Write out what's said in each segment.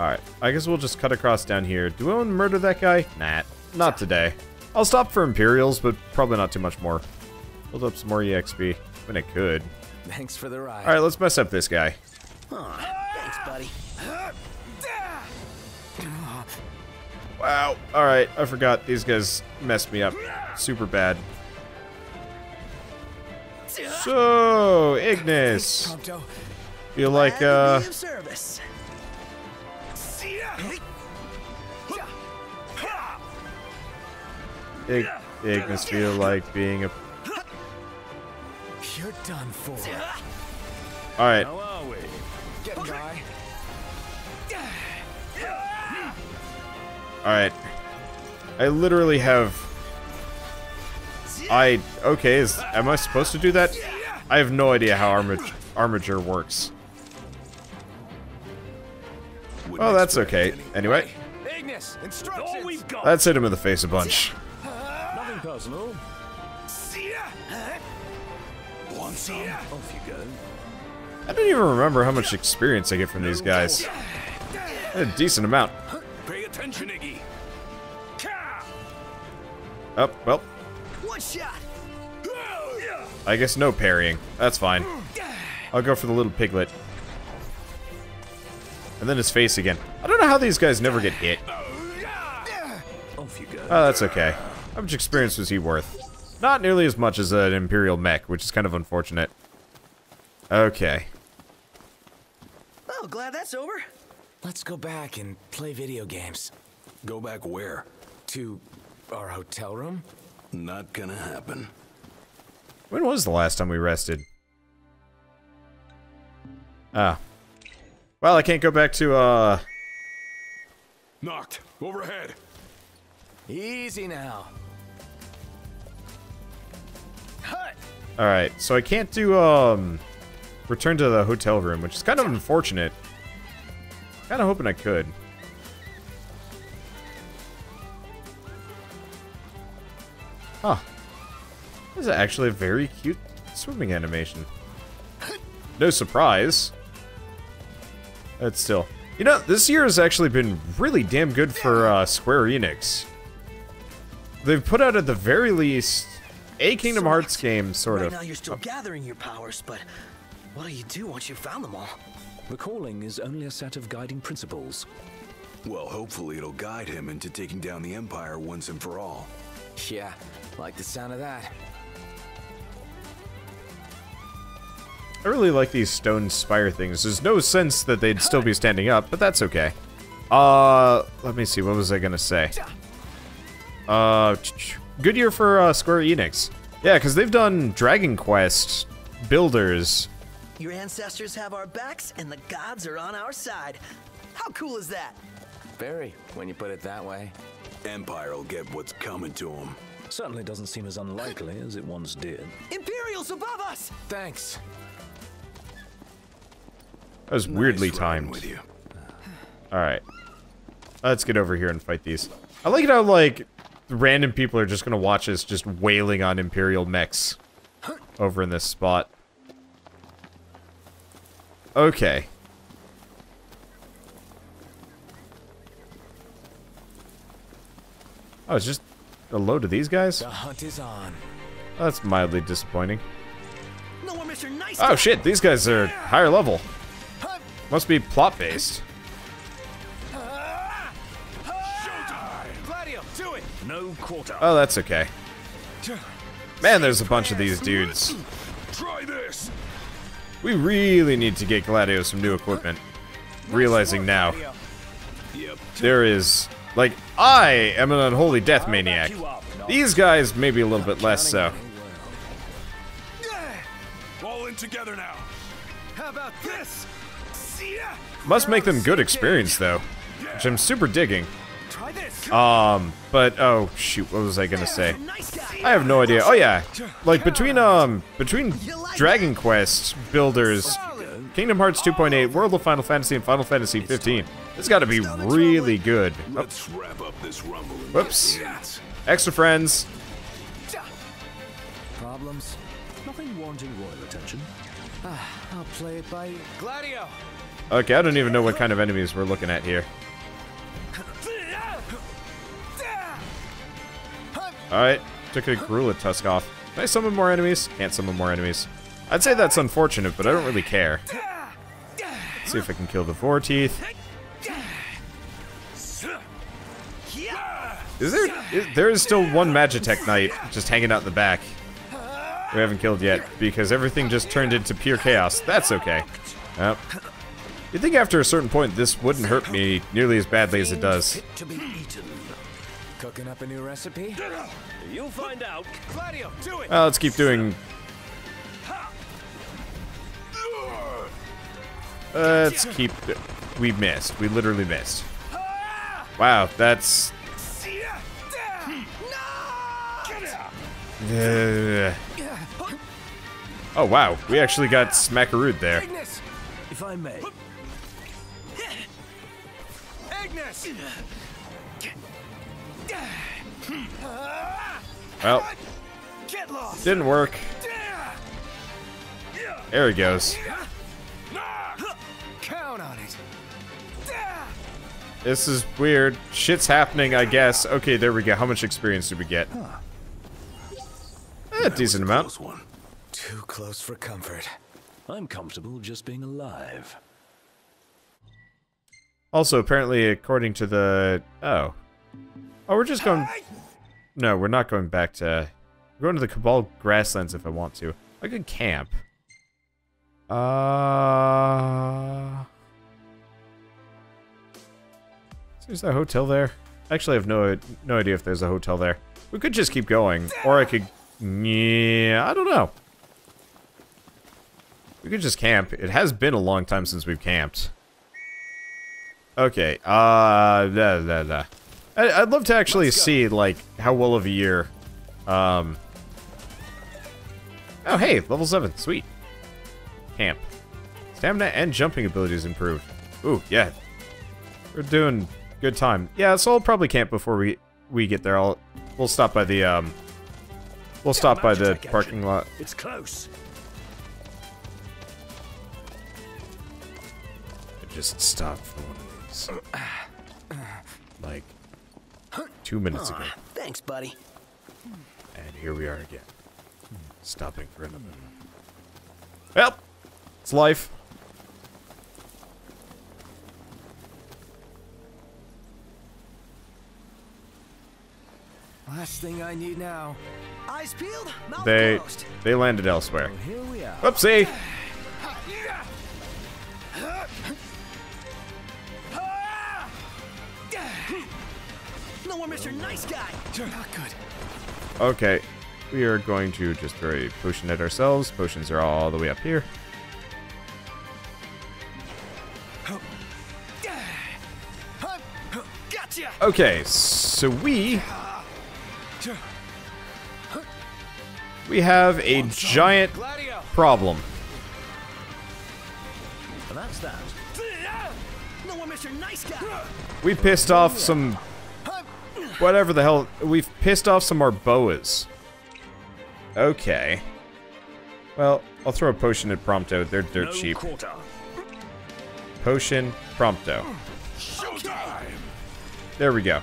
Alright, I guess we'll just cut across down here. Do we want to murder that guy? Nah, not today. I'll stop for Imperials, but probably not too much more. Build up some more EXP, when it could. Thanks for the ride. Alright, let's mess up this guy. Thanks, buddy. Wow. Alright, I forgot. These guys messed me up super bad. So, Ignis. Feel like, uh... Ig Ignis feel like being a... You're done for. Alright, How are we? Get guy. alright. I literally have... I... Okay, is... Am I supposed to do that? I have no idea how armature, armature works. Oh, that's okay. Anyway, Ignis, instructions. All we've got. let's hit him in the face a bunch. Nothing personal. Want some? Off you go. I don't even remember how much experience I get from these guys. A decent amount. Pay attention, Iggy. Oh, well, One shot. I guess no parrying. That's fine. I'll go for the little piglet. And then his face again. I don't know how these guys never get hit. Oh, Off you. Oh, that's okay. How much experience was he worth? Not nearly as much as an Imperial mech, which is kind of unfortunate. Okay. Oh, glad that's over. Let's go back and play video games. Go back where? To our hotel room? Not gonna happen. When was the last time we rested? Ah. Well, I can't go back to, uh... Knocked. Overhead. Easy now. Alright, so I can't do, um... Return to the hotel room, which is kind of unfortunate. Kinda hoping I could. Huh. This is actually a very cute swimming animation. No surprise. But still. You know, this year has actually been really damn good for uh, Square Enix. They've put out at the very least a Kingdom Hearts game, sort right of. now you're still gathering your powers, but what do you do once you've found them all? Recalling is only a set of guiding principles. Well, hopefully it'll guide him into taking down the Empire once and for all. Yeah, like the sound of that. I really like these stone spire things. There's no sense that they'd still be standing up, but that's okay. Uh, let me see. What was I gonna say? Uh, good year for uh, Square Enix. Yeah, because they've done Dragon Quest, Builders. Your ancestors have our backs, and the gods are on our side. How cool is that? Very, when you put it that way. Empire will get what's coming to him. Certainly doesn't seem as unlikely as it once did. Imperials above us! Thanks. That was weirdly Nice timed. with you. All right, let's get over here and fight these. I like it how like random people are just gonna watch us just wailing on Imperial mechs over in this spot. Okay. Oh, it's just a load of these guys? The hunt is on. Oh, that's mildly disappointing. No Mr. Nice Oh shit, these guys are higher level. Must be plot Oh, that's okay. Man, there's a bunch of these dudes. Try this. We really need to get Gladio some new equipment. Realizing now, there is... Like, I am an unholy death maniac. These guys, maybe a little bit less so. All in together now. How about this? Must make them good experience, though. Which I'm super digging. Um, but, oh, shoot, what was I gonna say? I have no idea. Oh, yeah. Like, between, um, between Dragon Quest builders, Kingdom Hearts 2.8, World of Final Fantasy, and Final Fantasy 15, it's gotta be really good. Oh, Let's wrap up this rumble. and Whoops. extra friends. Problems? Nothing warranting royal attention. I'll play it by Gladio. Okay, I don't even know what kind of enemies we're looking at here. Alright, took a Gorilla Tusk off. Can I summon more enemies? Can't summon more enemies. I'd say that's unfortunate, but I don't really care. Let's see if I can kill the Vorteeth. Is there... Is, there is still one Magitech Knight just hanging out in the back. We haven't killed yet, because everything just turned into pure chaos. That's okay. Yep. You'd think after a certain point this wouldn't hurt me nearly as badly as it does. Cooking up a new recipe? You'll find out. Gladio, do it! Well, let's keep doing... Let's keep... We missed. We literally missed. Wow, that's... Uh, oh, wow. We actually got smackarooed there. Ignis! If I may. Ignis! Well, Get lost! didn't work. There he goes. Count on it. This is weird. Shit's happening, I guess. Okay, there we go. How much experience did we get? Eh, decent amount. Close one. Too close for comfort. I'm comfortable just being alive. Also, apparently, according to the... Oh. Oh, we're just going... No, we're not going back to... We're going to the Cabal Grasslands if I want to. I could camp. Uh... Is there a hotel there? I Actually, have no, no idea if there's a hotel there. We could just keep going. Or I could... Yeah, I don't know. We could just camp. It has been a long time since we've camped. Okay, uh, da, da, da. I, I'd love to actually see, like, how well of a year, um... Oh, hey, level 7, sweet. Camp. Stamina and jumping abilities improved. Ooh, yeah. We're doing good time. Yeah, so I'll probably camp before we, we get there. I'll, we'll stop by the, um... We'll stop by the parking lot. It's close. I just stopped for one of these. Like, two minutes ah, ago. Thanks, buddy. And here we are again. Stopping for another. Well, it's life. Last thing I need now. Eyes peeled, mouth They closed. they landed elsewhere. Here we are. Whoopsie! No more Mr. Nice Guy. Not good. Okay, we are going to just very potion it ourselves. Potions are all the way up here. Okay, so we we have a giant problem. And that's that. No more Mr. Nice Guy. We pissed off some whatever the hell. We've pissed off some Arboas. Okay. Well, I'll throw a potion at Prompto. They're dirt no cheap. quarter. Potion, Prompto. Showtime. There we go.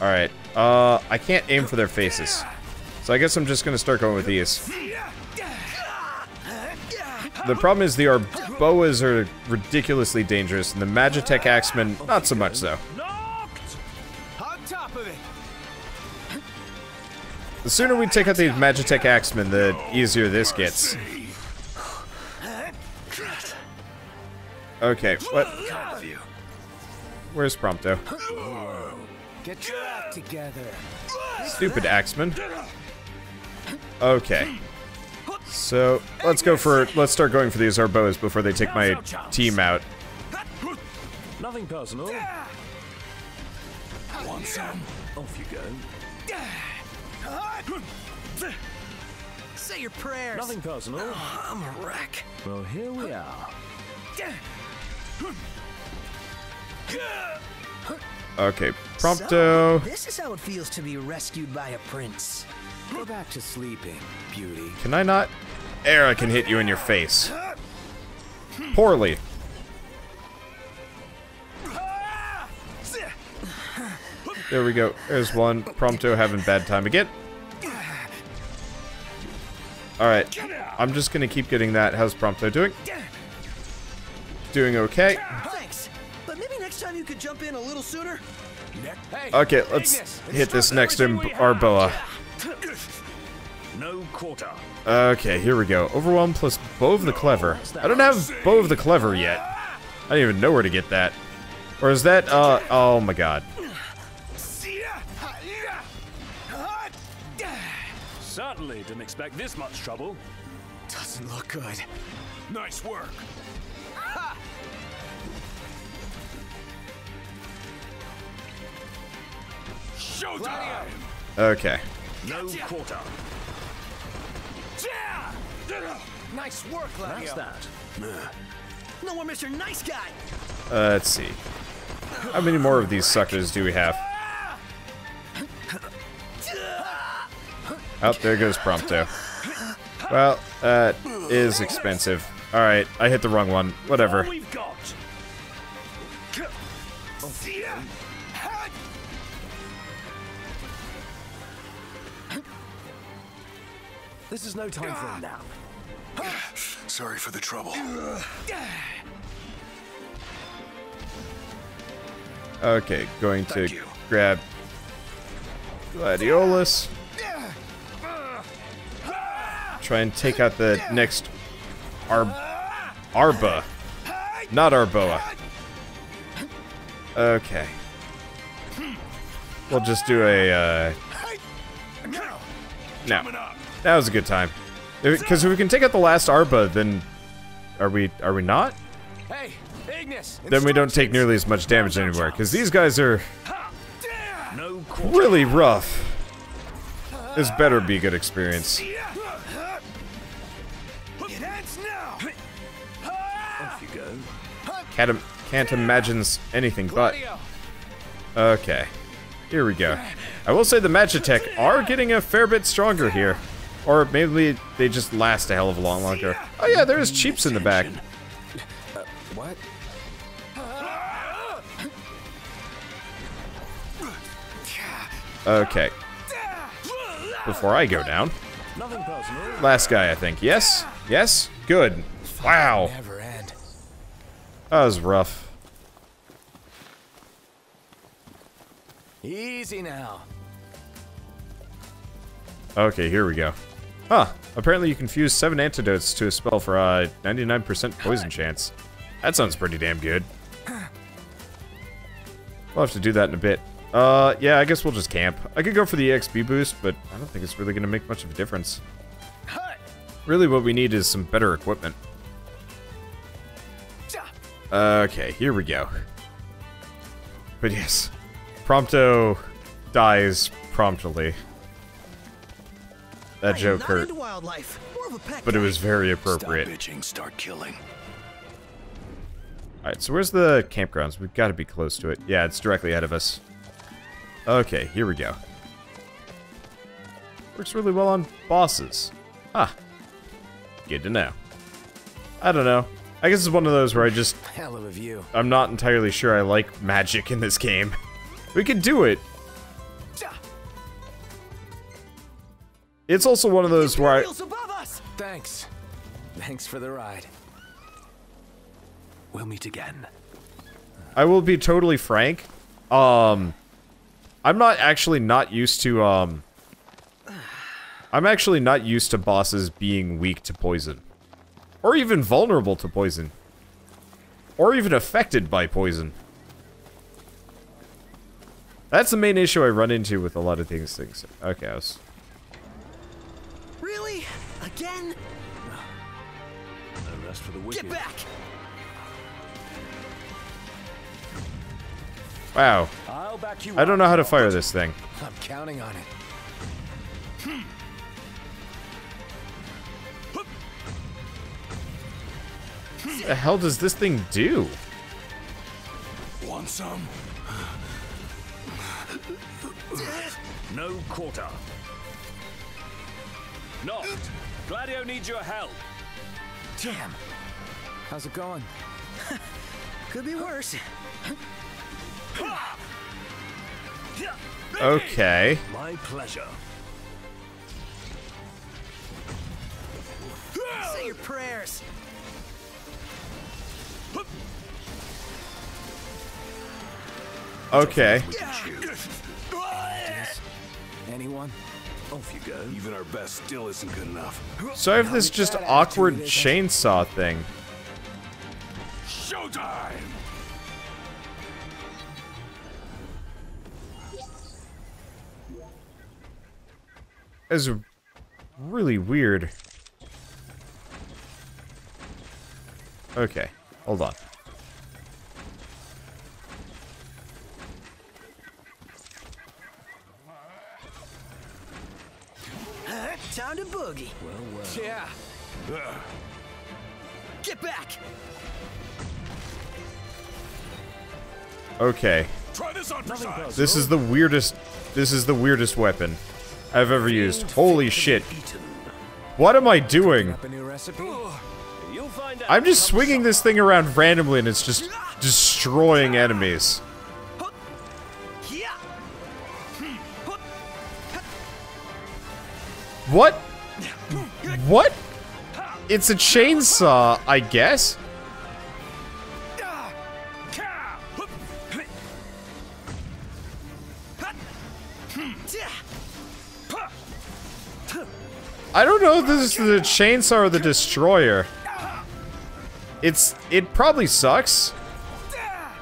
Alright. Uh, I can't aim for their faces. So I guess I'm just gonna start going with these. The problem is the Arboas are ridiculously dangerous, and the Magitech Axemen, not so much so. The sooner we take out these Magitech Axemen, the easier this gets. Okay, what? Where's Prompto? Get your act together. Stupid Axeman. Okay. So, let's go for, let's start going for these Arbos before they take my team out. Nothing personal. Want some? Off you go. Say your prayers. Nothing personal. Oh, I'm a wreck. Well, here we are. Okay, prompto. So, this is how it feels to be rescued by a prince. Go back to sleeping, beauty. Can I not? Era can hit you in your face. Poorly. There we go. There's one. Prompto having bad time again. Alright. I'm just gonna keep getting that. How's Prompto doing? Doing okay. Thanks. But maybe next time you could jump in a little sooner. Okay, let's hit this next everything Im- Arboa. No quarter. Okay, here we go. Overwhelm plus Bow of the Clever. I don't have Bow of the Clever yet. I don't even know where to get that. Or is that, uh, oh my god. Certainly didn't expect this much trouble. Doesn't look good. Nice work. Showtime! Okay. No quarter. Nice work, That's that. No more Mr. Nice Guy. Uh, let's see. How many more of these suckers do we have? Oh, there goes Prompto. Well, that is expensive. Alright, I hit the wrong one. Whatever. All we've got. This is no time for a nap. Sorry for the trouble. Okay, going to grab Gladiolus. Try and take out the next Ar Arba. Not Arboa. Okay. We'll just do a, uh... No. That was a good time. Because if we can take out the last Arba, then... Are we, are we not? Hey, Ignis. Then we don't take nearly as much damage anymore. Because these guys are really rough. This better be a good experience. Can't, im- can't imagine anything but... Okay. Here we go. I will say the Magitech are getting a fair bit stronger here. Or maybe they just last a hell of a lot longer. Oh yeah, there's Cheeps in the back. What? Okay. Before I go down. Last guy, I think. Yes? Yes? Good. Wow. That was rough. Easy now. Okay, here we go. Huh. Apparently you can fuse seven antidotes to a spell for a 99% poison chance. That sounds pretty damn good. We'll have to do that in a bit. Uh, yeah, I guess we'll just camp. I could go for the EXP boost, but I don't think it's really going to make much of a difference. Really what we need is some better equipment. Okay, here we go. But yes, Prompto dies promptly. That I joke not hurt, wildlife. More of a pet but it was very Stop appropriate. bitching, start killing. Alright, so where's the campgrounds? We've got to be close to it. Yeah, it's directly ahead of us. Okay, here we go. Works really well on bosses. Ah. Good to know. I don't know. I guess it's one of those where I just Hell of a view. I'm not entirely sure I like magic in this game. We can do it. It's also one of those where I, above us. Thanks. Thanks for the ride. We'll meet again. I will be totally frank. Um, I'm not actually not used to, um... I'm actually not used to bosses being weak to poison. Or even vulnerable to poison. Or even affected by poison. That's the main issue I run into with a lot of things. Things. Okay, I was... Really? Again? No rest for the wicked. Get back. Wow. I'll back you I don't know how to fire this thing. I'm counting on it. The hell does this thing do? Want some? No quarter. Not. Gladio needs your help. Damn. How's it going? Could be worse. Okay. My pleasure. Say your prayers. Okay. Anyone? Off you go. Even our best still isn't good enough. So I have this just awkward chainsaw thing. Showtime! It's really weird. Okay, hold on. Time to boogie. Well, well. Yeah. Get back. Okay. Try this on for. This is the weirdest this is the weirdest weapon I've ever used. Holy shit. What am I doing? I'm just swinging this thing around randomly and it's just destroying enemies. What? What? It's a chainsaw, I guess? I don't know if this is the chainsaw or the destroyer. It's it probably sucks.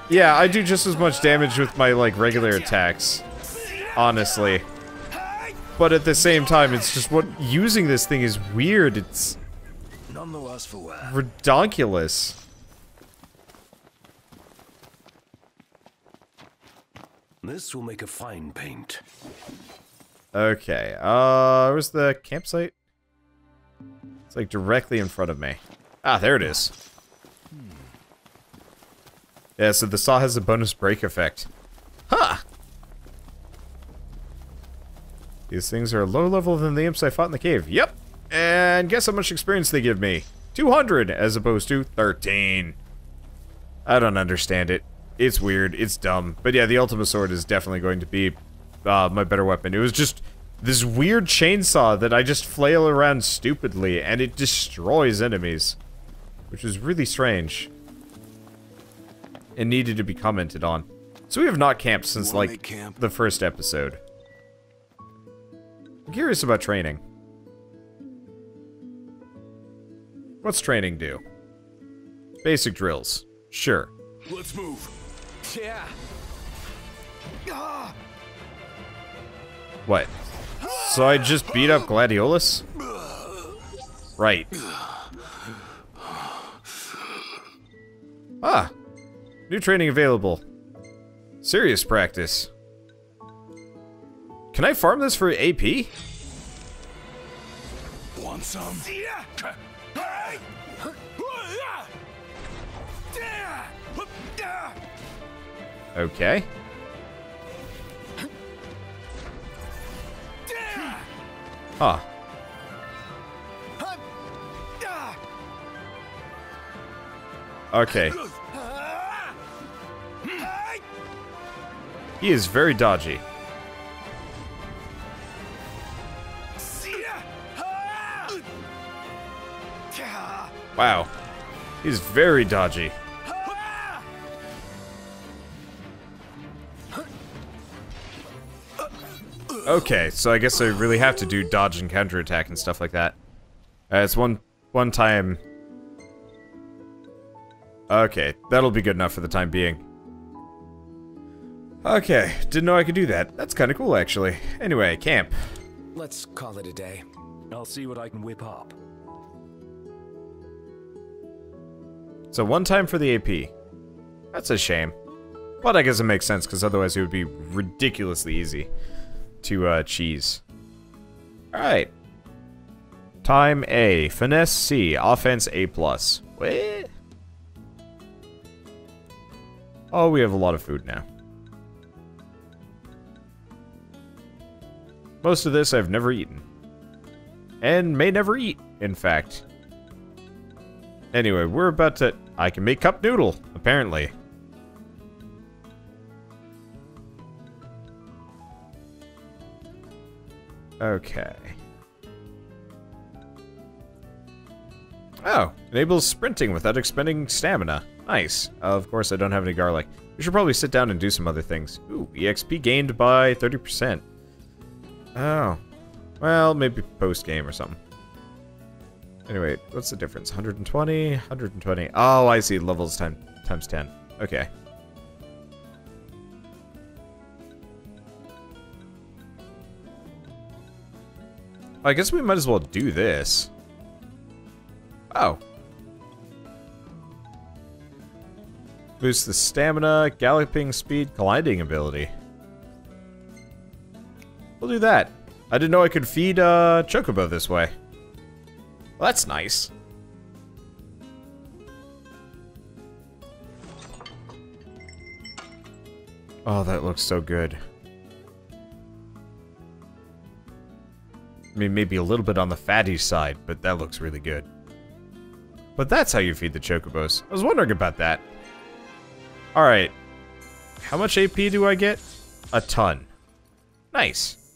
Yeah, I do just as much damage with my like regular attacks. Honestly. But at the same time, it's just what using this thing is weird. It's None the worse for wear. redonkulous. This will make a fine paint. Okay, uh, where's the campsite? It's like directly in front of me. Ah, there it is. Yeah, so the saw has a bonus break effect. Huh! These things are lower level than the imps I fought in the cave. Yep! And guess how much experience they give me? 200 as opposed to 13. I don't understand it. It's weird. It's dumb. But yeah, the Ultima Sword is definitely going to be uh, my better weapon. It was just this weird chainsaw that I just flail around stupidly, and it destroys enemies. Which is really strange. It needed to be commented on. So we have not camped since, like, camp? the first episode. I'm curious about training. What's training do? Basic drills. Sure. Let's move. Yeah. What? So I just beat up Gladiolus? Right. Ah. New training available. Serious practice. Can I farm this for AP? Want some? Okay. Huh. Okay. He is very dodgy. Wow. He's very dodgy. Okay, so I guess I really have to do dodge and counterattack and stuff like that. Uh, it's one one time. Okay, that'll be good enough for the time being. Okay, didn't know I could do that. That's kind of cool, actually. Anyway, camp. Let's call it a day. I'll see what I can whip up. So one time for the AP. That's a shame. But I guess it makes sense, because otherwise it would be ridiculously easy to uh, cheese. Alright. Time A. Finesse C. Offense A+. plus. What? Oh, we have a lot of food now. Most of this I've never eaten. And may never eat, in fact. Anyway, we're about to... I can make cup noodle, apparently. Okay. Oh, enables sprinting without expending stamina. Nice. of course, I don't have any garlic. We should probably sit down and do some other things. Ooh, EXP gained by 30%. Oh. Well, maybe post-game or something. Anyway, what's the difference? 120, 120. Oh, I see. Levels time, times 10. Okay. I guess we might as well do this. Oh. Boost the stamina, galloping speed, gliding ability. We'll do that. I didn't know I could feed uh, Chocobo this way. Well, that's nice. Oh, that looks so good. I mean, maybe a little bit on the fatty side, but that looks really good. But that's how you feed the chocobos. I was wondering about that. Alright. How much AP do I get? A ton. Nice.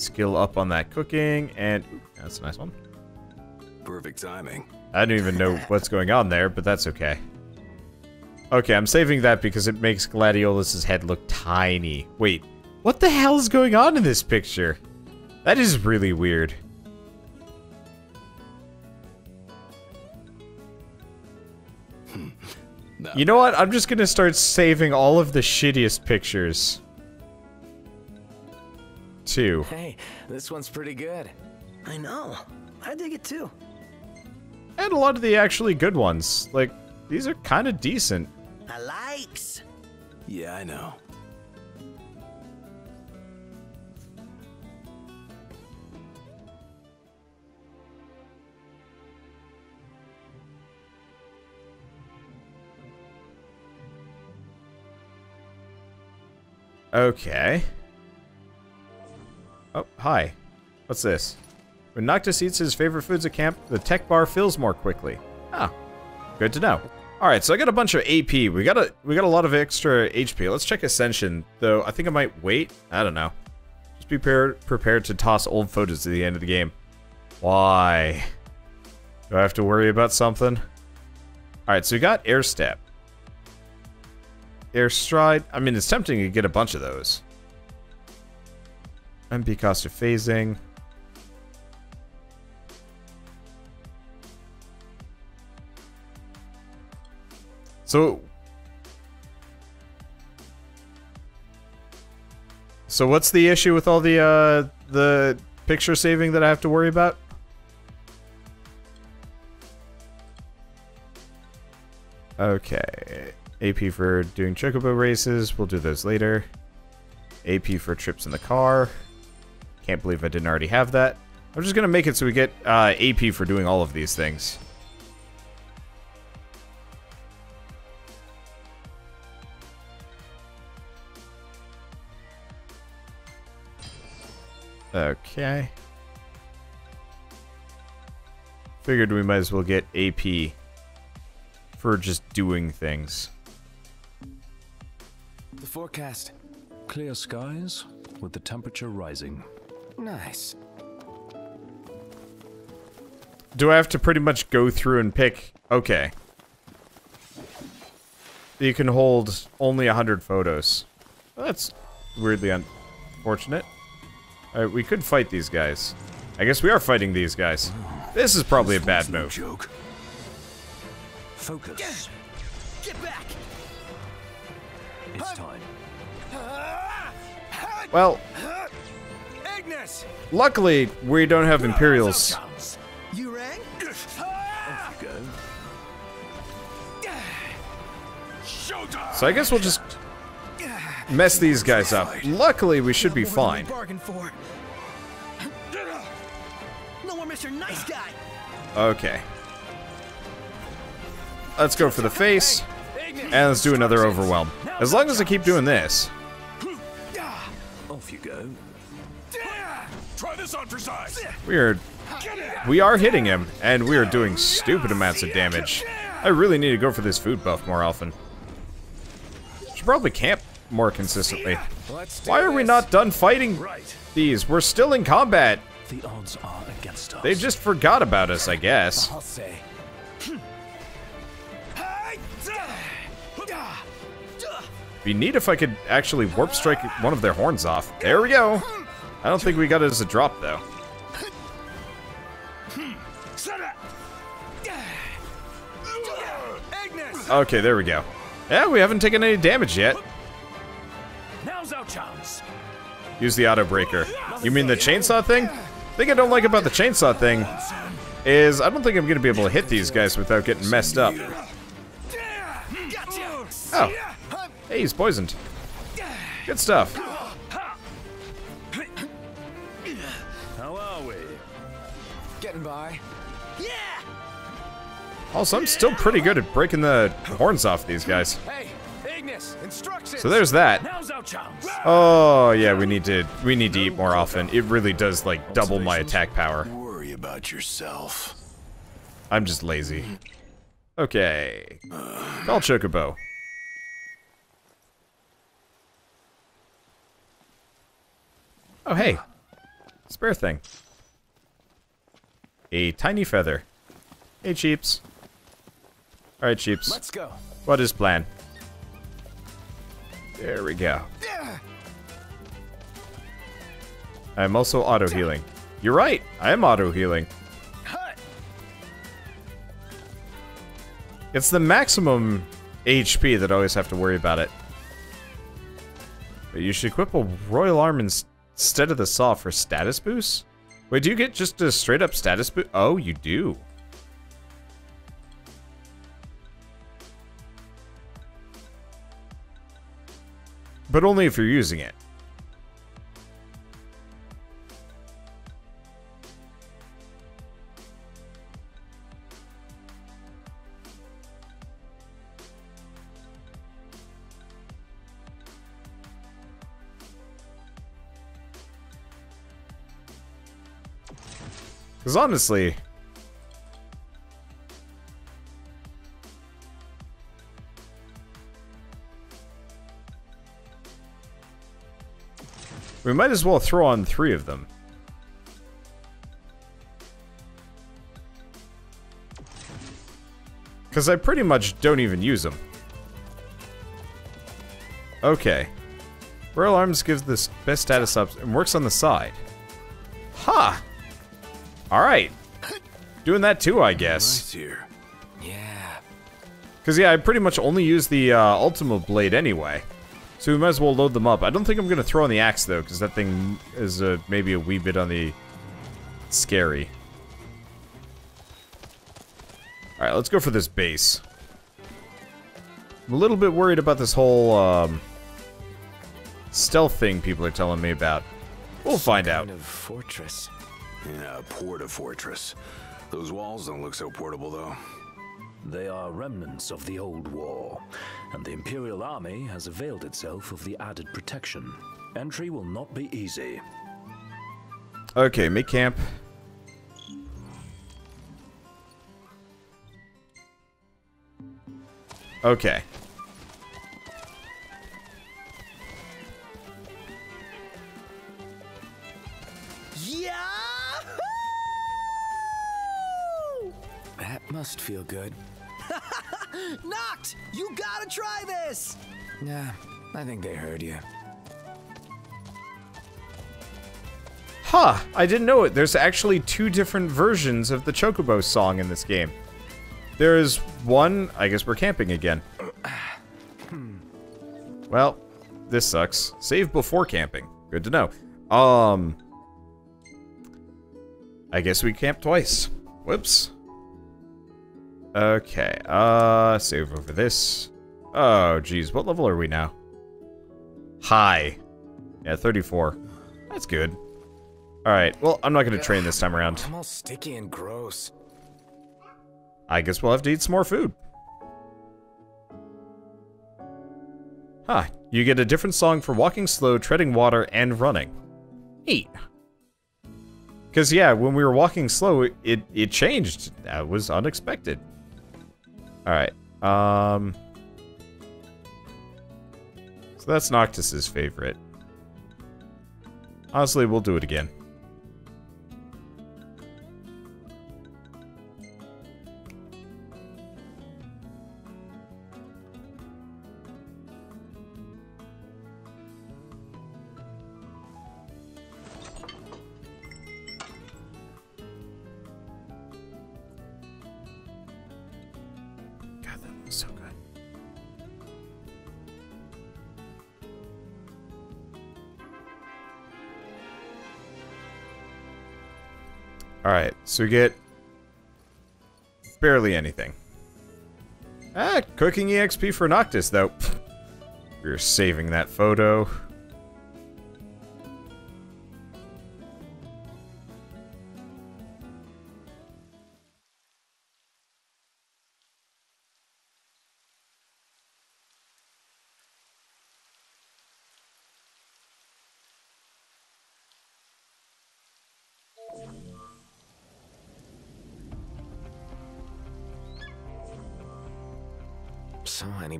Skill up on that cooking, and... Ooh, that's a nice one. Perfect timing. I don't even know what's going on there, but that's okay. Okay, I'm saving that because it makes Gladiolus' head look tiny. Wait, what the hell is going on in this picture? That is really weird. Hmm. no. You know what? I'm just gonna start saving all of the shittiest pictures. Two. Hey, this one's pretty good. I know. I dig it too. And a lot of the actually good ones. Like, these are kind of decent. I likes. Yeah, I know. Okay. Oh, hi. What's this? When Noctis eats his favorite foods at camp, the tech bar fills more quickly. Ah, good to know. All right, so I got a bunch of AP. We got a we got a lot of extra HP. Let's check Ascension, though. I think I might wait. I don't know. Just be prepared prepared to toss old photos at the end of the game. Why? Do I have to worry about something? All right, so we got Air Step. Air Stride. I mean, it's tempting to get a bunch of those. MP cost of phasing. So... So what's the issue with all the, uh, the picture saving that I have to worry about? Okay. AP for doing chocobo races. We'll do those later. AP for trips in the car. Can't believe I didn't already have that. I'm just gonna make it so we get uh, AP for doing all of these things. Okay. Figured we might as well get AP for just doing things. The forecast. Clear skies with the temperature rising. Nice. Do I have to pretty much go through and pick? Okay. You can hold only 100 photos. Well, that's weirdly unfortunate. Alright, we could fight these guys. I guess we are fighting these guys. This is probably a bad move. Joke. Focus. Get back! It's time. Well, Ignis! luckily, we don't have Imperials. You rang? Off you go. So I guess we'll just mess these guys up. Luckily, we should be More than we fine. No more Mr. Nice Guy. Okay. Let's go for the face, and let's do another overwhelm. As long as I keep doing this. Off you go. On. We are, hitting him, and we are doing stupid amounts of damage. I really need to go for this food buff more often. Should probably camp more consistently. Why are we not done fighting these? We're still in combat. The odds are against us. They just forgot about us, I guess. Be neat if I could actually warp strike one of their horns off. There we go. I don't think we got it as a drop, though. Okay, there we go. Yeah, we haven't taken any damage yet. Now's our chance. Use the auto breaker. You mean the chainsaw thing? thing I don't like about the chainsaw thing is I don't think I'm gonna be able to hit these guys without getting messed up. Oh. Hey, he's poisoned. Good stuff. Also, I'm still pretty good at breaking the horns off these guys. Hey, Ignis, instructions. So there's that. Now's our chance. Oh, yeah, we need to we need to eat more often. It really does like double my attack power. Worry about yourself. I'm just lazy. Okay. Call Chocobo. Oh, hey. Spare thing. A tiny feather. Hey, Cheeps. Alright, Cheeps. Let's go. What is plan? There we go. I'm also auto-healing. You're right, I am auto-healing. It's the maximum HP that I always have to worry about it. But you should equip a royal arm instead of the saw for status boost? Wait, do you get just a straight up status boost? Oh, you do. But only if you're using it. Because honestly, we might as well throw on three of them. Because I pretty much don't even use them. Okay. Royal Arms gives this best status ups and works on the side. Ha! Alright. Doing that too, I guess. Yeah. Because, yeah, I pretty much only use the uh, Ultima Blade anyway. So we might as well load them up. I don't think I'm going to throw on the axe, though, because that thing is uh, maybe a wee bit on the scary. Alright, let's go for this base. I'm a little bit worried about this whole um, stealth thing people are telling me about. We'll find out. Kind of fortress. Yeah, Porta Fortress. Those walls don't look so portable, though. They are remnants of the old war, and the Imperial Army has availed itself of the added protection. Entry will not be easy. Okay, make camp. Okay. Yahoo! That must feel good. Knocked! You gotta try this! Nah, I think they heard you. Huh, I didn't know it. There's actually two different versions of the Chocobo song in this game. There is one, I guess we're camping again. Well, this sucks. Save before camping. Good to know. Um, I guess we camped twice. Whoops. Okay, uh, save over this. Oh, geez, what level are we now? High. Yeah, 34. That's good. Alright, well, I'm not gonna train this time around. I'm all sticky and gross. I guess we'll have to eat some more food. Huh, you get a different song for walking slow, treading water, and running. Neat. Because, yeah, when we were walking slow, it, it changed. That was unexpected. Alright. Um... So that's Noctis's favorite. Honestly, we'll do it again. Alright, so we get barely anything. Ah, cooking EXP for Noctis, though. We're saving that photo.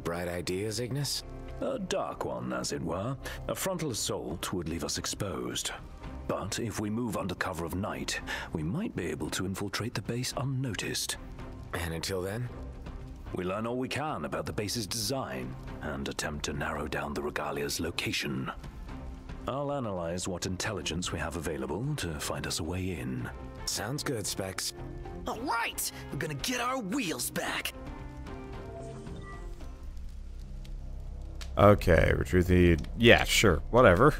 Bright ideas, Ignis? A dark one, as it were. A frontal assault would leave us exposed. But if we move under cover of night, we might be able to infiltrate the base unnoticed. And until then? We learn all we can about the base's design and attempt to narrow down the regalia's location. I'll analyze what intelligence we have available to find us a way in. Sounds good, Specs. All right, we're gonna get our wheels back. Okay, retrieve the... Yeah, sure, whatever.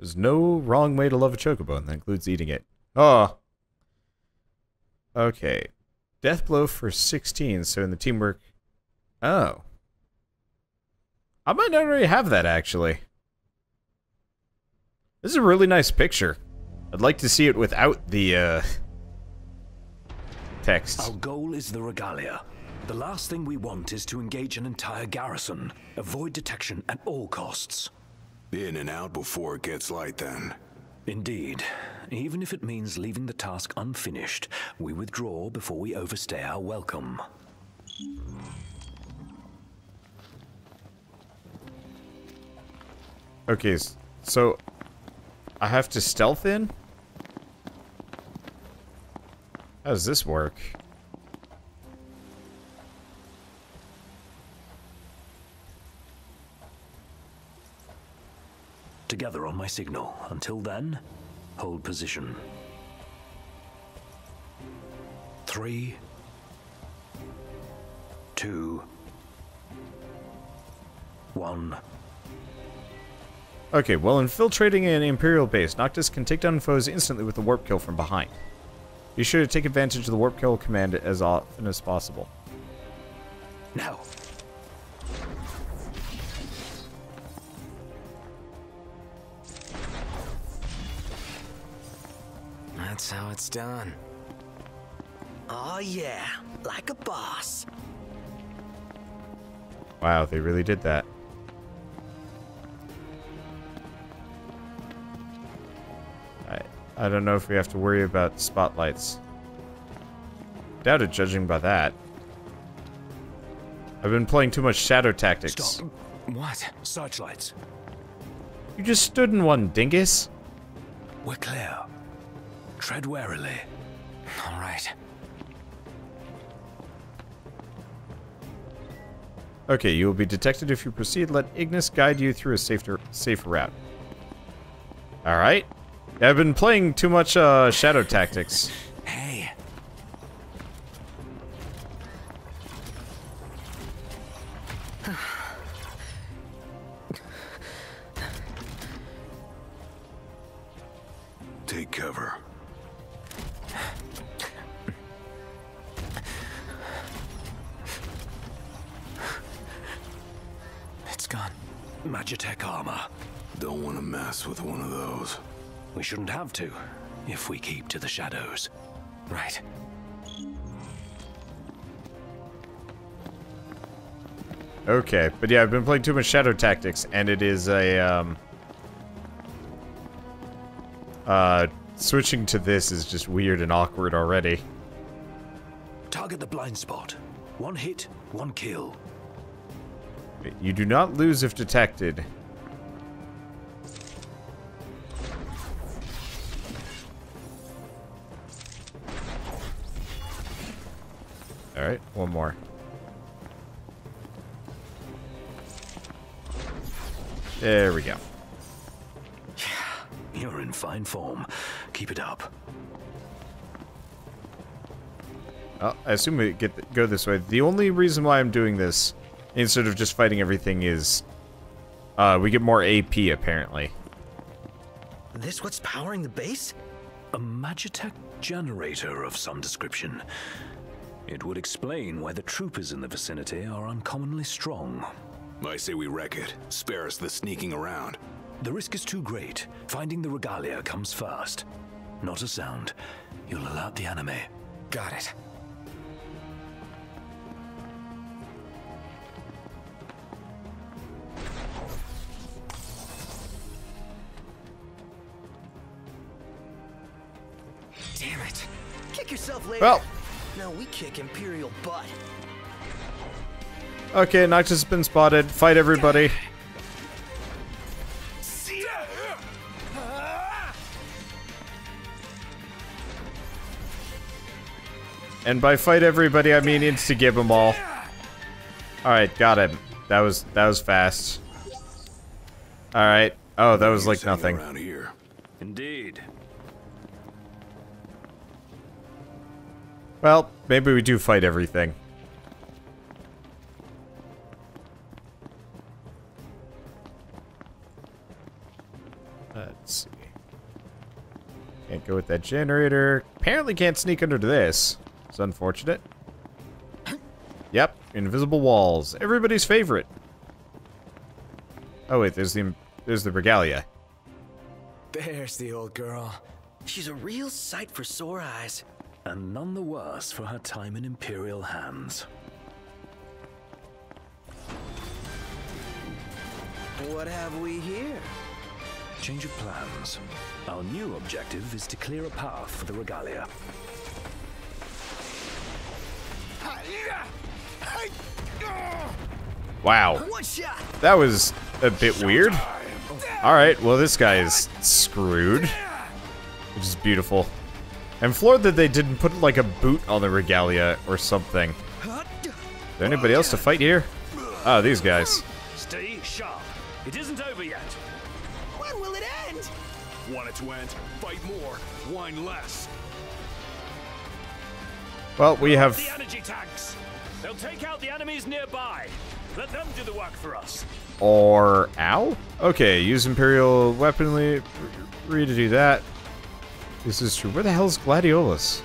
There's no wrong way to love a chocobo, and that includes eating it. Oh. Okay. Death blow for 16, so in the teamwork... Oh. I might not already have that, actually. This is a really nice picture. I'd like to see it without the, uh... Text. Our goal is the regalia. The last thing we want is to engage an entire garrison. Avoid detection at all costs. In and out before it gets light, then. Indeed. Even if it means leaving the task unfinished, we withdraw before we overstay our welcome. Okay, so... I have to stealth in? How does this work? Together on my signal. Until then, hold position. Three, two, one. Okay, while infiltrating an Imperial base, Noctis can take down foes instantly with a warp kill from behind. Be sure to take advantage of the warp kill command as often as possible. Now, That's how it's done. Oh yeah, like a boss. Wow, they really did that. I don't know if we have to worry about spotlights. Doubt it, judging by that. I've been playing too much Shadow Tactics. stop. What? Searchlights. You just stood in one, dingus. We're clear. Tread warily. All right. Okay, you will be detected if you proceed. Let Ignis guide you through a safer, safer route. Alright. Yeah, I've been playing too much uh, Shadow Tactics. Hey. Take cover. It's gone. Magitech armor. Don't want to mess with one of those. We shouldn't have to, if we keep to the shadows. Right. Okay, but yeah, I've been playing too much Shadow Tactics, and it is a, um... Uh, switching to this is just weird and awkward already. Target the blind spot. One hit, one kill. You do not lose if detected. One more. There we go. Yeah, You're in fine form. Keep it up. Oh, I assume we get go this way. The only reason why I'm doing this, instead of just fighting everything, is uh, we get more AP, apparently. This what's powering the base? A Magitech generator of some description. It would explain why the troopers in the vicinity are uncommonly strong. I say we wreck it. Spare us the sneaking around. The risk is too great. Finding the regalia comes first. Not a sound. You'll alert the enemy. Got it. Damn it. Kick yourself later. Well, No, we kick Imperial butt. okay, Noctis has been spotted. Fight everybody. And by fight everybody, I mean insta-give them all. Alright, got him. That was, that was fast. Alright. Oh, that was like nothing. Indeed. Well, maybe we do fight everything. Let's see. Can't go with that generator. Apparently can't sneak under this. It's unfortunate. Yep, invisible walls. Everybody's favorite. Oh wait, there's the there's the regalia. There's the old girl. She's a real sight for sore eyes. And none the worse for her time in Imperial hands. What have we here? Change of plans. Our new objective is to clear a path for the regalia. Wow. That was a bit weird. Alright, well this guy is screwed. Which is beautiful. I'm floored that they didn't put like a boot on the regalia or something. Is there anybody else to fight here? Oh, these guys. Stay sharp. It isn't over yet. When will it end? Want it to end? Fight more. Whine less. Well, we have... The energy tanks. They'll take out the enemies nearby. Let them do the work for us. Or... Ow? Okay, use Imperial weaponry to do that. This is true. Where the hell is Gladiolus?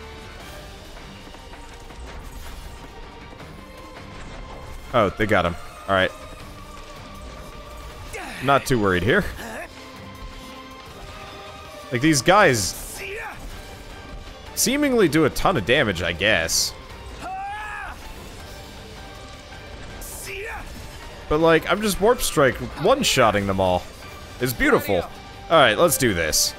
Oh, they got him. Alright. Not too worried here. Like, these guys seemingly do a ton of damage, I guess. But, like, I'm just Warp Strike one-shotting them all. It's beautiful. Alright, let's do this.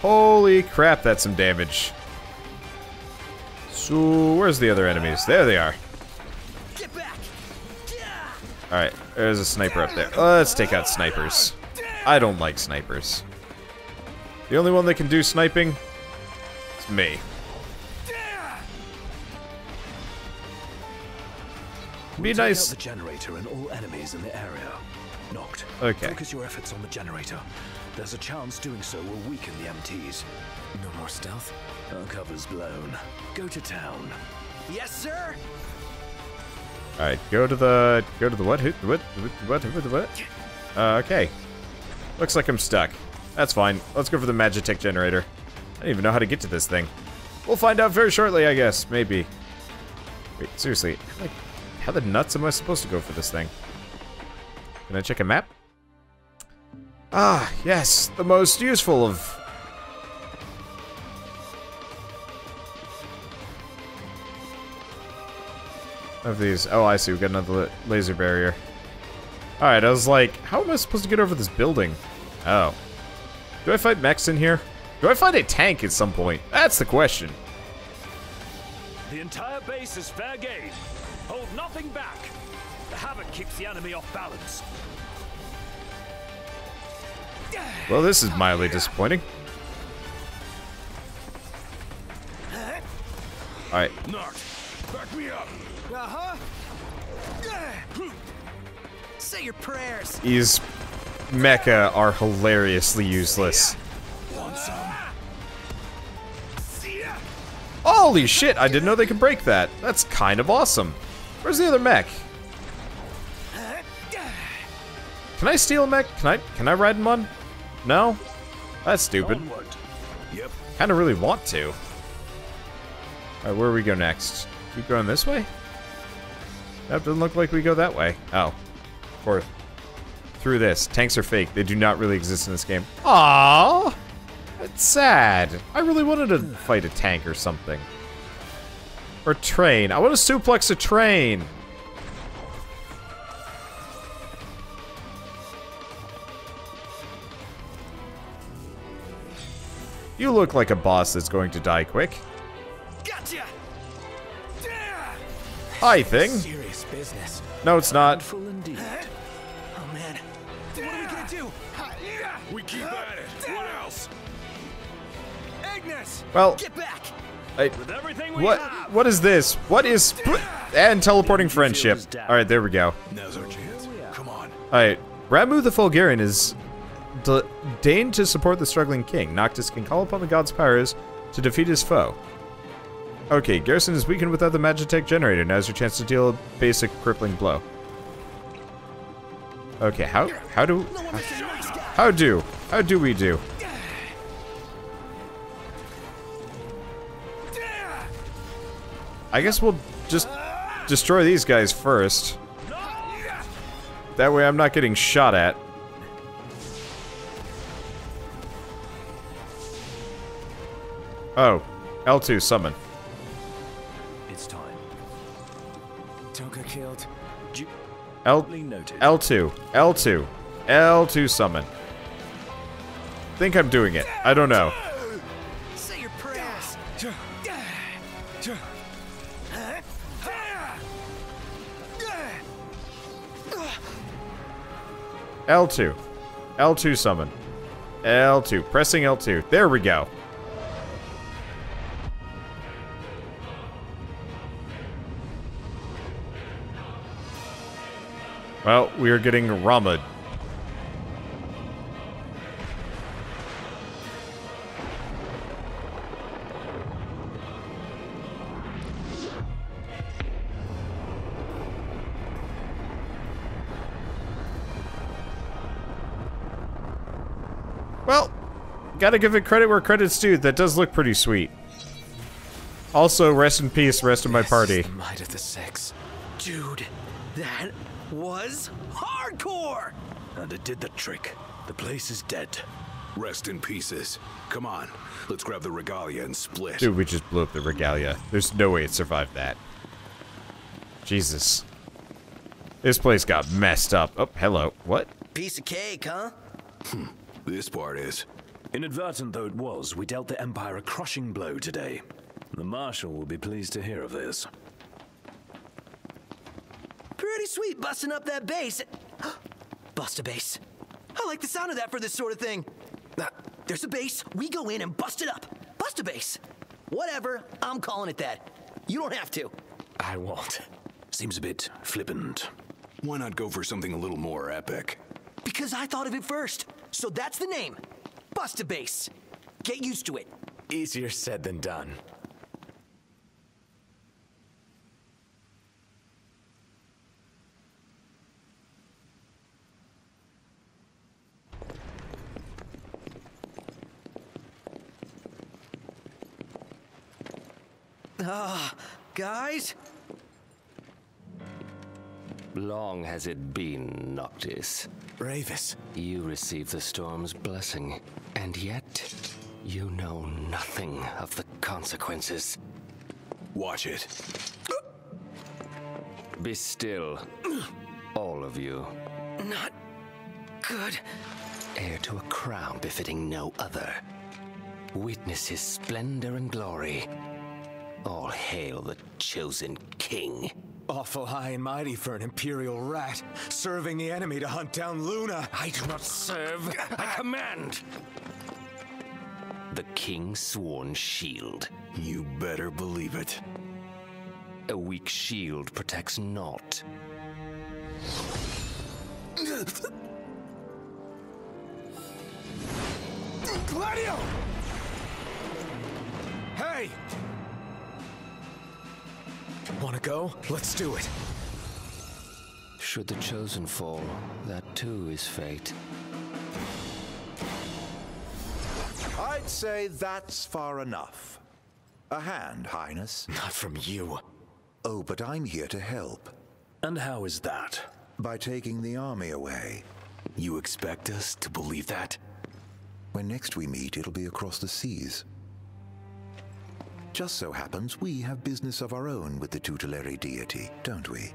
Holy crap, that's some damage. So, where's the other enemies? There they are. Get back. Alright, there's a sniper up there. Let's take out snipers. I don't like snipers. The only one that can do sniping is me. Be nice. the generator and all enemies in the area. Knocked. Okay. Focus your efforts on the generator. There's a chance doing so will weaken the MTs. No more stealth? Our cover's blown. Go to town. Yes, sir. Alright, go to the go to the what? Who- What? What? What? What? what? Uh, okay. Looks like I'm stuck. That's fine. Let's go for the Magitech generator. I don't even know how to get to this thing. We'll find out very shortly, I guess. Maybe. Wait, seriously. Like, how the nuts am I supposed to go for this thing? Can I check a map? Ah, yes. The most useful of... Of these. Oh, I see. We got another laser barrier. Alright, I was like, how am I supposed to get over this building? Oh. Do I fight mechs in here? Do I find a tank at some point? That's the question. The entire base is fair game. Hold nothing back. The havoc keeps the enemy off balance. Well, this is mildly disappointing. Alright, Noct, back me up. Uh-huh. Say your prayers. these mecha are hilariously useless. Holy shit, I didn't know they could break that. That's kind of awesome. Where's the other mech? Can I steal a mech? Can I can I ride in one? No? That's stupid. Yep. Kinda really want to. Alright, where do we go next? Keep going this way? That doesn't look like we go that way. Oh. Or through this. Tanks are fake. They do not really exist in this game. Aww! That's sad. I really wanted to fight a tank or something. Or train. I want to suplex a train. You look like a boss that's going to die quick. Gotcha. Hi, thing. Serious business. No, it's not. Full indeed. Oh man. What are we gonna do? We keep at it. What else? Ignis. Well, Get back. I, With everything we what? have. What is this? What is? And teleporting friendship. All right, there we go. Now's our chance. Come on. All right, Ramuh the Fulgurian is de- deigned to support the struggling king. Noctis can call upon the god's powers to defeat his foe. Okay, Garrison is weakened without the Magitech generator. Now's your chance to deal a basic crippling blow. Okay, how how do guy. how do how do we do? I guess we'll just destroy these guys first. That way I'm not getting shot at. Oh, L2 summon. It's time. Toka killed. L Duly noted. L2. L2. L2 summon. Think I'm doing it. I don't know. Say your prayers. L2. L2 summon. L2. Pressing L2. There we go. Well, we are getting Ramuh. Well, gotta give it credit where credit's due. That does look pretty sweet. Also, rest in peace, rest of my party. Might of the sex. Dude, that was hardcore. And it did the trick. The place is dead. Rest in pieces. Come on. Let's grab the regalia and split. Dude, we just blew up the regalia. There's no way it survived that. Jesus. This place got messed up. Oh, hello. What? Piece of cake, huh? Hmm, this part is. Inadvertent though it was, we dealt the Empire a crushing blow today. The Marshal will be pleased to hear of this. Pretty sweet busting up that base. Bust a base. I like the sound of that for this sort of thing. Uh, there's a base, we go in and bust it up. Bust a base. Whatever, I'm calling it that. You don't have to. I won't. Seems a bit flippant. Why not go for something a little more epic? Because I thought of it first. So that's the name. Bust a base. Get used to it. Easier said than done. Ah, guys? Long has it been, Noctis. Ravus. You receive the storm's blessing, and yet you know nothing of the consequences. Watch it. Be still, all of you. Not good. Heir to a crown befitting no other. witness his splendor and glory. All hail the chosen king. Awful high and mighty for an Imperial rat, serving the enemy to hunt down Luna. I do not serve, I command. The king's sworn shield. You better believe it. A weak shield protects not. Gladio! Hey! Wanna go? Let's do it. Should the chosen fall, that too is fate. I'd say that's far enough. A hand, Highness. Not from you. Oh, but I'm here to help. And how is that? By taking the army away. You expect us to believe that? When next we meet, it'll be across the seas. Just so happens we have business of our own with the tutelary deity, don't we?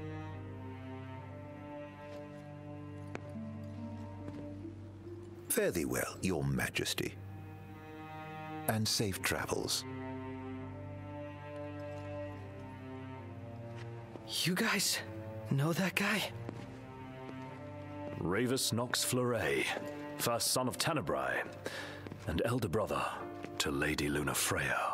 Fare thee well, your majesty. And safe travels. You guys know that guy? Ravus Nox Fleuret, first son of Tenebrae, and elder brother to Lady Lunafreya. At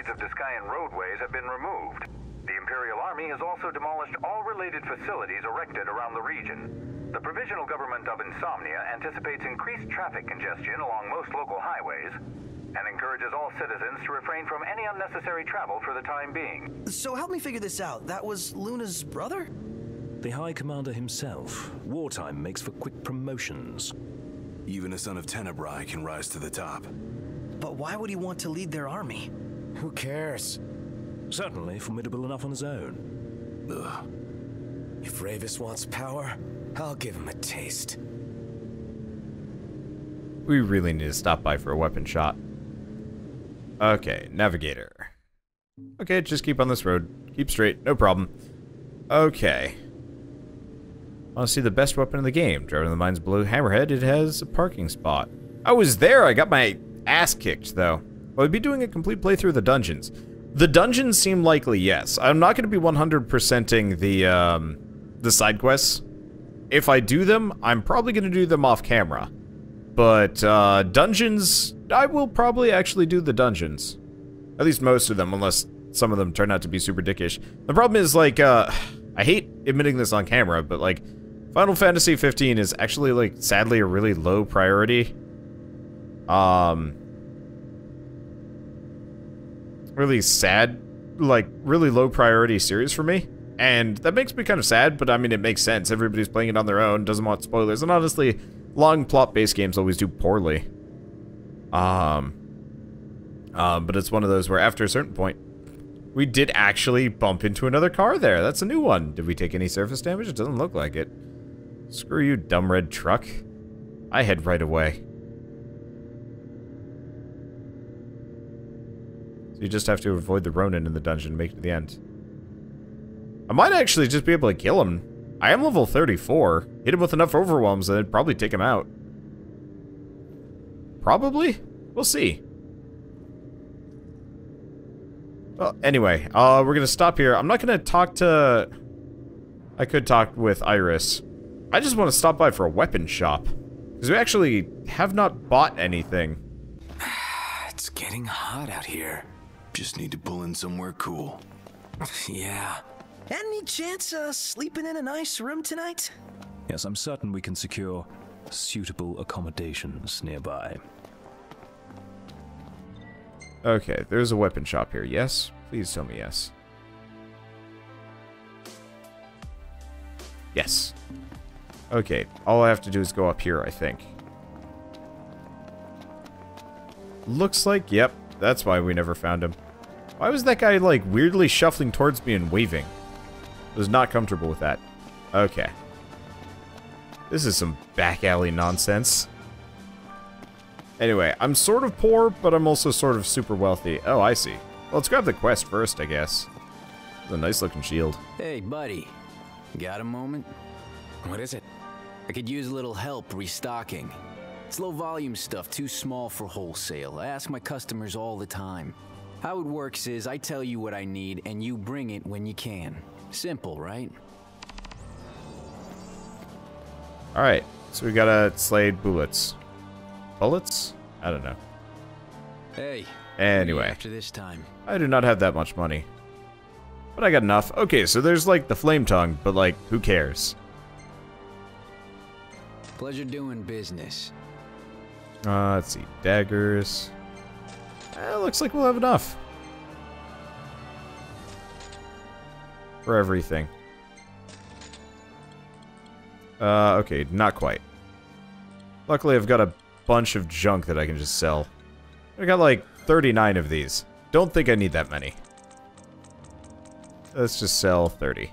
blockades of Duscaen roadways have been removed. The Imperial Army has also demolished all related facilities erected around the region. The Provisional Government of Insomnia anticipates increased traffic congestion along most local highways and encourages all citizens to refrain from any unnecessary travel for the time being. So help me figure this out. That was Luna's brother? The High Commander himself. Wartime makes for quick promotions. Even a son of Tenebrae can rise to the top. But why would he want to lead their army? Who cares? Certainly formidable enough on his own. Ugh. If Ravus wants power, I'll give him a taste. We really need to stop by for a weapon shot. Okay, navigator. Okay, just keep on this road. Keep straight, no problem. Okay. Want to see the best weapon in the game? Driving the mines below Hammerhead, it has a parking spot. I was there, I got my ass kicked, though. Well, I'd be doing a complete playthrough of the dungeons. The dungeons seem likely, yes. I'm not going to be 100%ing the, um, the side quests. If I do them, I'm probably going to do them off camera. But, uh, dungeons, I will probably actually do the dungeons. At least most of them, unless some of them turn out to be super dickish. The problem is, like, uh, I hate admitting this on camera, but, like, Final Fantasy 15 is actually, like, sadly a really low priority. Um, really sad, like, really low priority series for me. And that makes me kind of sad, but I mean, it makes sense. Everybody's playing it on their own, doesn't want spoilers. And honestly, long plot-based games always do poorly. Um, um, but it's one of those where after a certain point, we did actually bump into another car there. That's a new one. Did we take any surface damage? It doesn't look like it. Screw you, dumb red truck. I head right away. So you just have to avoid the Ronin in the dungeon and make it to the end. I might actually just be able to kill him. I am level 34. Hit him with enough overwhelms and it'd probably take him out. Probably? We'll see. Well, anyway, uh, we're gonna stop here. I'm not gonna talk to... I could talk with Iris. I just want to stop by for a weapon shop. Because we actually have not bought anything. It's getting hot out here. Just need to pull in somewhere cool. yeah. Any chance uh, sleeping in a nice room tonight? Yes, I'm certain we can secure suitable accommodations nearby. Okay, there's a weapon shop here. Yes? Please tell me yes. Yes. Okay, all I have to do is go up here, I think. Looks like, yep, that's why we never found him. Why was that guy, like, weirdly shuffling towards me and waving? I was not comfortable with that. Okay. This is some back alley nonsense. Anyway, I'm sort of poor, but I'm also sort of super wealthy. Oh, I see. Well, let's grab the quest first, I guess. It's a nice looking shield. Hey, buddy. Got a moment? What is it? I could use a little help restocking. It's low volume stuff, too small for wholesale. I ask my customers all the time. How it works is I tell you what I need and you bring it when you can. Simple, right? Alright, so we gotta slade bullets. Bullets? I don't know. Hey. Anyway. After this time. I do not have that much money. But I got enough. Okay, so there's like the flame tongue, but like, who cares? Pleasure doing business. Uh, let's see. Daggers. Eh, looks like we'll have enough. For everything. Uh, okay, not quite. Luckily, I've got a bunch of junk that I can just sell. I got like 39 of these. Don't think I need that many. Let's just sell 30.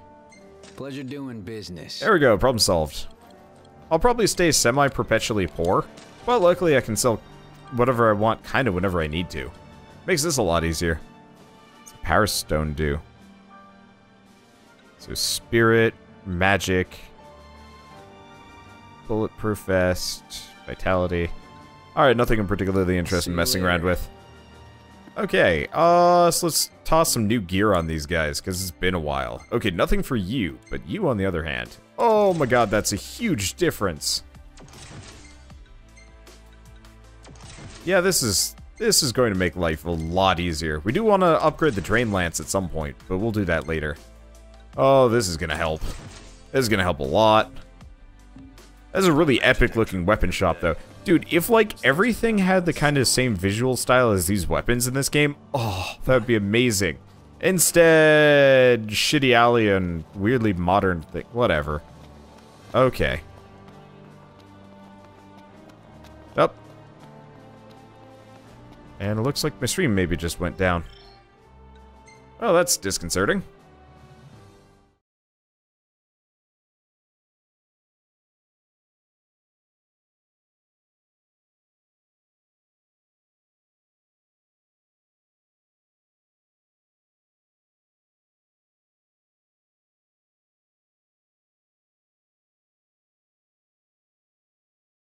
Pleasure doing business. There we go, problem solved. I'll probably stay semi-perpetually poor, but luckily I can sell whatever I want kind of whenever I need to. Makes this a lot easier. What's Power Stone do? So Spirit, Magic, Bulletproof Vest, Vitality. Alright, nothing I'm particularly interested in messing around with. Okay, uh, so let's toss some new gear on these guys, because it's been a while. Okay, nothing for you, but you on the other hand. Oh my god, that's a huge difference. Yeah, this is this is going to make life a lot easier. We do want to upgrade the Drain Lance at some point, but we'll do that later. Oh, this is going to help. This is going to help a lot. That's a really epic looking weapon shop, though. Dude, if, like, everything had the kind of same visual style as these weapons in this game, oh, that would be amazing. Instead, shitty alley and weirdly modern thing. Whatever. Okay. And it looks like my stream maybe just went down. Oh, that's disconcerting.